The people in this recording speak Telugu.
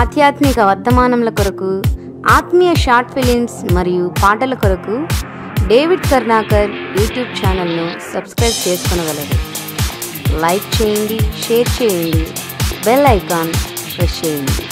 ఆధ్యాత్మిక వర్తమానముల కొరకు ఆత్మీయ షార్ట్ ఫిలిమ్స్ మరియు పాటల కొరకు డేవిడ్ కర్ణాకర్ యూట్యూబ్ ఛానల్ను సబ్స్క్రైబ్ చేసుకునగలరు. లైక్ చేయండి షేర్ చేయండి బెల్ ఐకాన్ ప్రెస్ చేయండి.